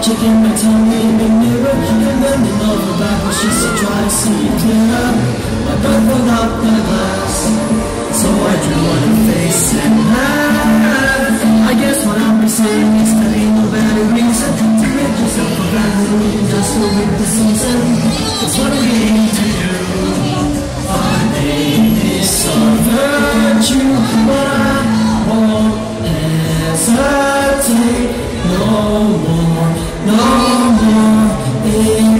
checking my tongue in the mirror And then bending over backwards just to try to see clearer My breath filled up the glass So I drew on her face and laughed I guess what I'm saying is that ain't no better reason To get yourself a vanity just to with the season. It's what we aim